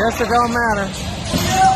Guess it don't matter.